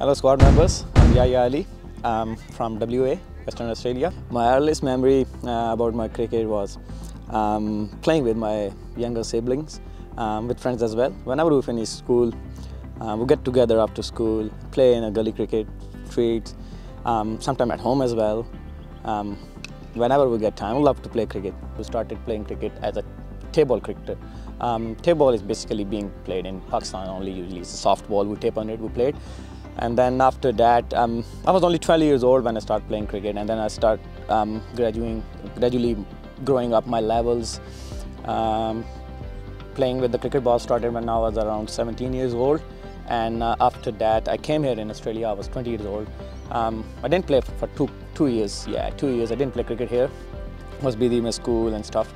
Hello squad members, I'm Yahya Ali I'm from WA, Western Australia. My earliest memory uh, about my cricket was um, playing with my younger siblings, um, with friends as well. Whenever we finish school, uh, we get together after school, play in a gully cricket, streets, um, sometime at home as well. Um, whenever we get time, we love to play cricket. We started playing cricket as a tape ball cricketer. Um, tape ball is basically being played in Pakistan only, usually it's a soft ball, we tape on it, we played. And then after that, um, I was only 12 years old when I started playing cricket, and then I start um, graduating, gradually growing up my levels. Um, playing with the cricket ball started when I was around 17 years old, and uh, after that, I came here in Australia. I was 20 years old. Um, I didn't play for, two two years. Yeah, two years. I didn't play cricket here. I was busy in my school and stuff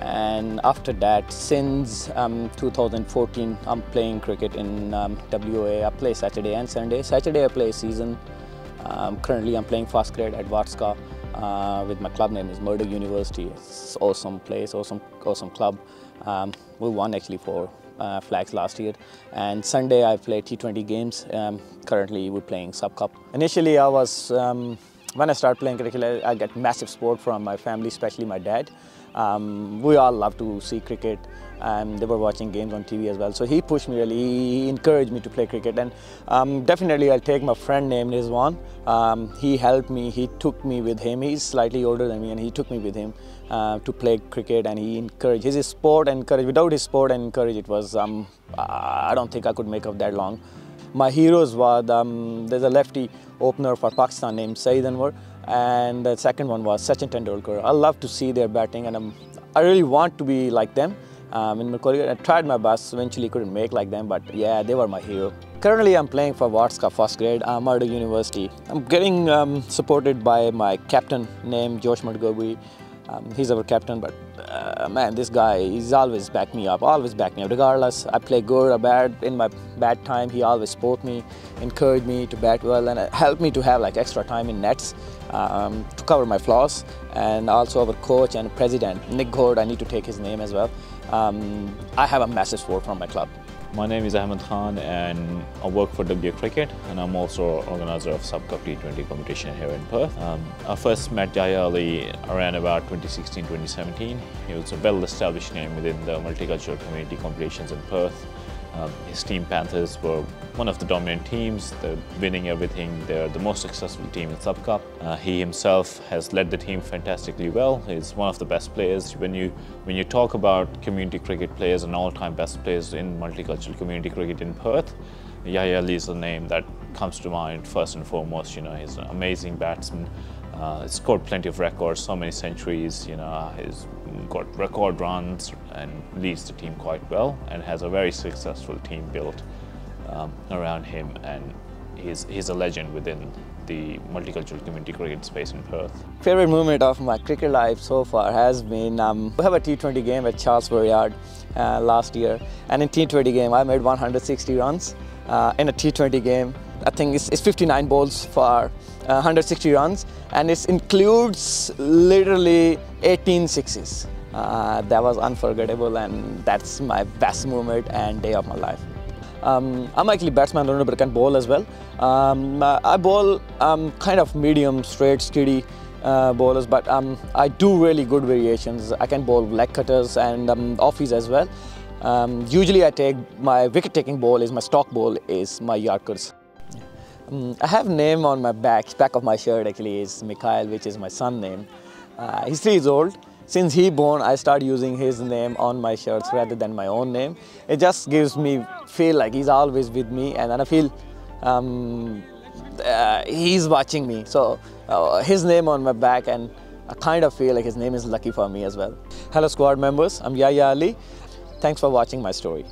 and after that since um, 2014 I'm playing cricket in um, WA I play Saturday and Sunday. Saturday I play season. Um, currently I'm playing first grade at WACA uh, with my club name is Murdoch University. It's awesome place awesome awesome club. Um, we won actually four uh, flags last year. And Sunday I play T20 games. Um, currently we're playing sub cup. Initially I was um, when I started playing cricket I get massive support from my family especially my dad um, we all love to see cricket and they were watching games on TV as well. So he pushed me really, he encouraged me to play cricket and um, definitely I'll take my friend named Rizwan. Um, he helped me, he took me with him. He's slightly older than me and he took me with him uh, to play cricket and he encouraged, his sport and courage, without his sport and courage it was, um, I don't think I could make up that long. My heroes were, um, there's a lefty opener for Pakistan named Saeed Anwar and the second one was Sachin Tendulkar. I love to see their batting and I'm, i really want to be like them. Um, in my career, I tried my best, eventually couldn't make like them, but yeah, they were my hero. Currently, I'm playing for WACA first grade, Murdoch University. I'm getting um, supported by my captain named Josh Montgomery. Um, he's our captain, but uh, man, this guy, he's always backed me up, always backed me up. Regardless, I play good or bad, in my bad time, he always support me, encouraged me to bat well, and helped me to have like extra time in nets um, to cover my flaws. And also our coach and president, Nick Gord, I need to take his name as well. Um, I have a massive support from my club. My name is Ahmed Khan and I work for WA Cricket and I'm also organizer of Sub Cup T20 competition here in Perth. Um, I first met Yahya Ali around about 2016-2017. He was a well-established name within the multicultural community competitions in Perth. Um, his team Panthers were one of the dominant teams. They're winning everything. They're the most successful team in Sub Cup. Uh, he himself has led the team fantastically well. He's one of the best players. When you when you talk about community cricket players and all-time best players in multicultural community cricket in Perth, Yahya Ali is the name that comes to mind first and foremost. You know, he's an amazing batsman. Uh, scored plenty of records, so many centuries. You know, he's got record runs and leads the team quite well, and has a very successful team built um, around him. And he's he's a legend within the multicultural community cricket space in Perth. Favorite moment of my cricket life so far has been um, we have a T20 game at Charlesworth Yard uh, last year, and in T20 game I made 160 runs uh, in a T20 game. I think it's, it's 59 balls for uh, 160 runs and it includes literally 18 sixes. Uh, that was unforgettable and that's my best moment and day of my life. Um, I'm actually batsman, but I can bowl as well. Um, I bowl um, kind of medium, straight, skiddy uh, bowlers, but um, I do really good variations. I can bowl leg cutters and um, offies as well. Um, usually I take my wicket taking ball is my stock ball is my Yorkers. Um, I have name on my back, back of my shirt actually is Mikhail, which is my son name. Uh, he's three years old. Since he born, I start using his name on my shirts rather than my own name. It just gives me feel like he's always with me and I feel um, uh, he's watching me. So uh, his name on my back and I kind of feel like his name is lucky for me as well. Hello squad members, I'm Yahya Ali. Thanks for watching my story.